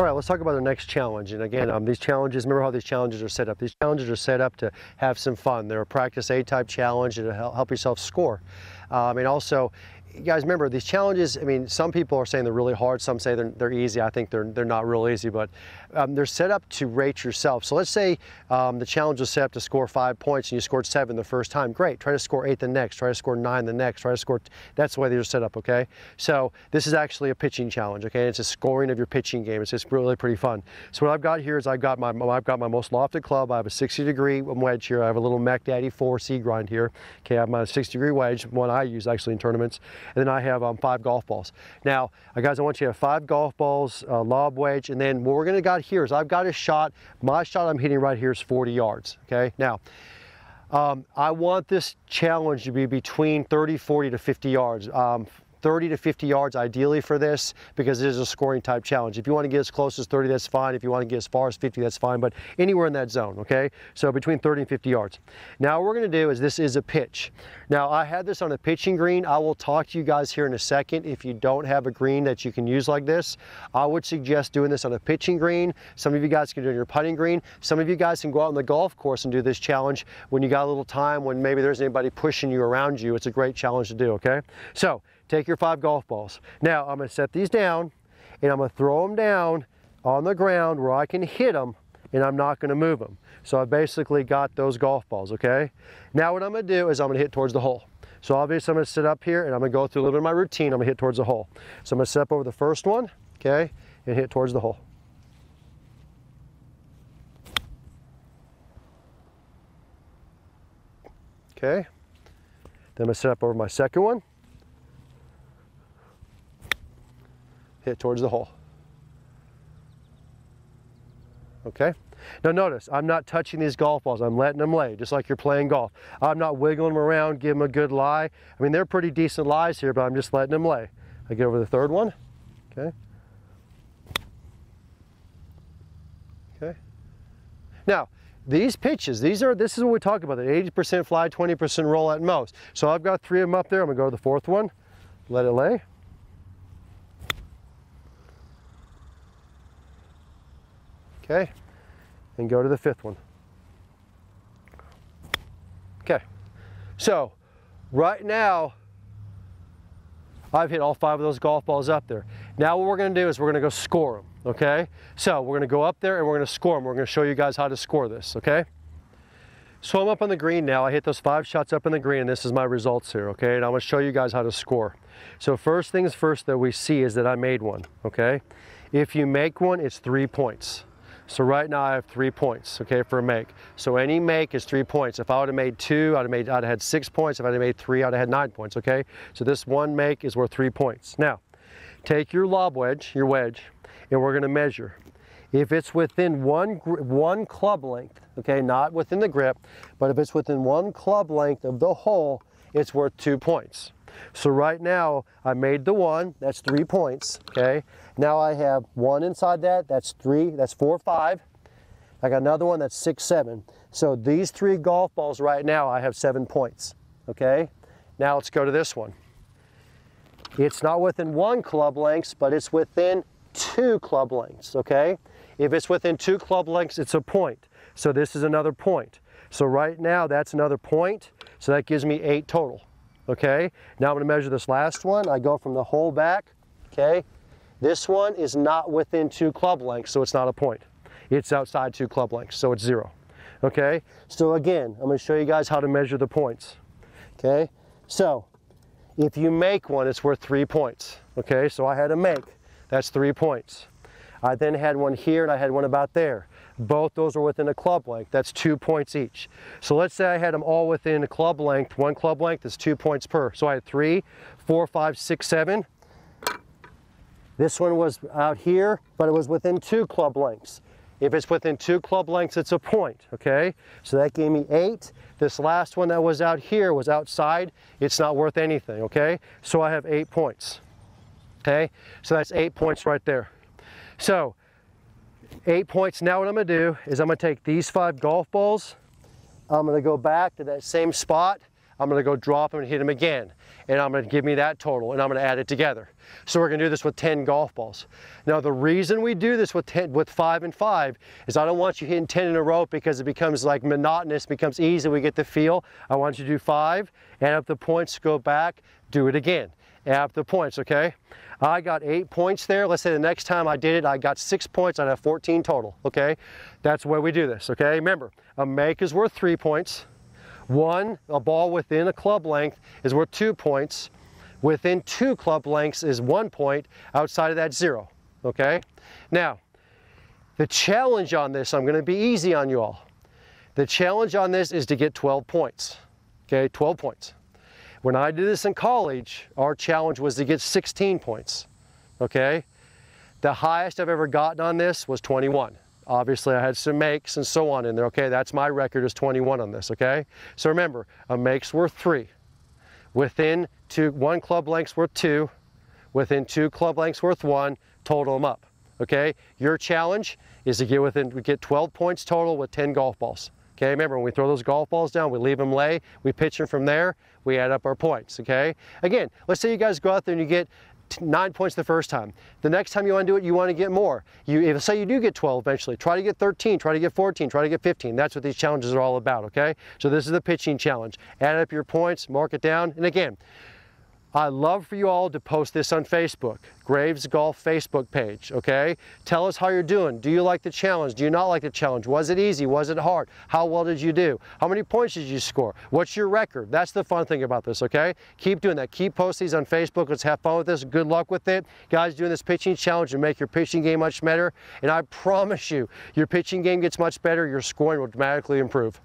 All right, let's talk about the next challenge. And again, um, these challenges, remember how these challenges are set up. These challenges are set up to have some fun. They're a practice A type challenge to help yourself score. Um, and also, guys remember these challenges, I mean, some people are saying they're really hard, some say they're, they're easy. I think they're, they're not real easy, but um, they're set up to rate yourself. So let's say um, the challenge was set up to score five points and you scored seven the first time. Great, try to score eight the next, try to score nine the next, try to score, that's the way they're set up, okay? So this is actually a pitching challenge, okay? It's a scoring of your pitching game. It's just really pretty fun. So what I've got here is I've got my, I've got my most lofted club. I have a 60 degree wedge here. I have a little Mack Daddy 4 C grind here. Okay, I have my 60 degree wedge, one I use actually in tournaments. And then I have um, five golf balls. Now, uh, guys, I want you to have five golf balls, uh, lob wedge, and then what we're gonna got here is I've got a shot, my shot I'm hitting right here is 40 yards, okay? Now, um, I want this challenge to be between 30, 40 to 50 yards. Um, 30 to 50 yards ideally for this because it is a scoring type challenge. If you want to get as close as 30, that's fine. If you want to get as far as 50, that's fine, but anywhere in that zone, okay? So between 30 and 50 yards. Now what we're going to do is this is a pitch. Now I had this on a pitching green. I will talk to you guys here in a second. If you don't have a green that you can use like this, I would suggest doing this on a pitching green. Some of you guys can do it on your putting green. Some of you guys can go out on the golf course and do this challenge when you got a little time, when maybe there's anybody pushing you around you. It's a great challenge to do, okay? So take your five golf balls. Now I'm gonna set these down and I'm gonna throw them down on the ground where I can hit them and I'm not gonna move them. So I basically got those golf balls, okay? Now what I'm gonna do is I'm gonna hit towards the hole. So obviously I'm gonna sit up here and I'm gonna go through a little bit of my routine. I'm gonna hit towards the hole. So I'm gonna step over the first one, okay, and hit towards the hole. Okay. Then I'm gonna set up over my second one. Hit towards the hole. Okay? Now notice, I'm not touching these golf balls. I'm letting them lay, just like you're playing golf. I'm not wiggling them around, giving them a good lie. I mean, they're pretty decent lies here, but I'm just letting them lay. I get over the third one. Okay? Okay? Now, these pitches, these are, this is what we talk about, the 80% fly, 20% roll at most. So I've got three of them up there. I'm gonna go to the fourth one, let it lay. Okay? And go to the fifth one. Okay, so right now, I've hit all five of those golf balls up there. Now what we're gonna do is we're gonna go score them, okay? So we're gonna go up there and we're gonna score them. We're gonna show you guys how to score this, okay? So I'm up on the green now. I hit those five shots up in the green and this is my results here, okay? And I'm gonna show you guys how to score. So first things first that we see is that I made one, okay? If you make one, it's three points. So right now I have three points, okay, for a make. So any make is three points. If I would have made two, I'd have made, I'd have had six points. If I'd have made three, I'd have had nine points, okay? So this one make is worth three points. Now, take your lob wedge, your wedge, and we're gonna measure. If it's within one, one club length, okay, not within the grip, but if it's within one club length of the hole, it's worth two points. So right now, I made the one, that's three points, okay? Now I have one inside that, that's three, that's four, five. I got another one that's six, seven. So these three golf balls right now, I have seven points, okay? Now let's go to this one. It's not within one club lengths, but it's within two club lengths, okay? If it's within two club lengths, it's a point. So this is another point. So right now, that's another point. So that gives me eight total okay? Now I'm gonna measure this last one. I go from the hole back, okay? This one is not within two club lengths, so it's not a point. It's outside two club lengths, so it's zero, okay? So again, I'm gonna show you guys how to measure the points, okay? So, if you make one, it's worth three points, okay? So I had a make, that's three points. I then had one here and I had one about there. Both those are within a club length. That's two points each. So let's say I had them all within a club length. One club length is two points per. So I had three, four, five, six, seven. This one was out here, but it was within two club lengths. If it's within two club lengths, it's a point, okay? So that gave me eight. This last one that was out here was outside. It's not worth anything, okay? So I have eight points, okay? So that's eight points right there. So eight points. Now what I'm gonna do is I'm gonna take these five golf balls. I'm gonna go back to that same spot. I'm gonna go drop them and hit them again. And I'm gonna give me that total and I'm gonna add it together. So we're gonna do this with 10 golf balls. Now the reason we do this with 10, with five and five is I don't want you hitting 10 in a row because it becomes like monotonous, becomes easy, we get the feel. I want you to do five, add up the points, go back, do it again. Add up the points, okay? I got eight points there. Let's say the next time I did it, I got six points. I'd have 14 total, okay? That's the way we do this, okay? Remember, a make is worth three points. One, a ball within a club length is worth two points. Within two club lengths is one point. Outside of that, zero, okay? Now, the challenge on this, I'm gonna be easy on you all. The challenge on this is to get 12 points, okay? 12 points. When I did this in college, our challenge was to get 16 points, okay? The highest I've ever gotten on this was 21. Obviously, I had some makes and so on in there, okay? That's my record is 21 on this, okay? So remember, a make's worth three. Within two, one club length's worth two. Within two club lengths worth one, total them up, okay? Your challenge is to get within, get 12 points total with 10 golf balls. Okay, remember when we throw those golf balls down, we leave them lay, we pitch them from there, we add up our points, okay? Again, let's say you guys go out there and you get nine points the first time. The next time you want to do it, you want to get more. You, if say you do get 12 eventually, try to get 13, try to get 14, try to get 15. That's what these challenges are all about, okay? So this is the pitching challenge. Add up your points, mark it down, and again, I love for you all to post this on Facebook, Graves Golf Facebook page, okay? Tell us how you're doing. Do you like the challenge? Do you not like the challenge? Was it easy? Was it hard? How well did you do? How many points did you score? What's your record? That's the fun thing about this, okay? Keep doing that. Keep posting these on Facebook. Let's have fun with this. Good luck with it. Guys, doing this pitching challenge and make your pitching game much better. And I promise you, your pitching game gets much better, your scoring will dramatically improve.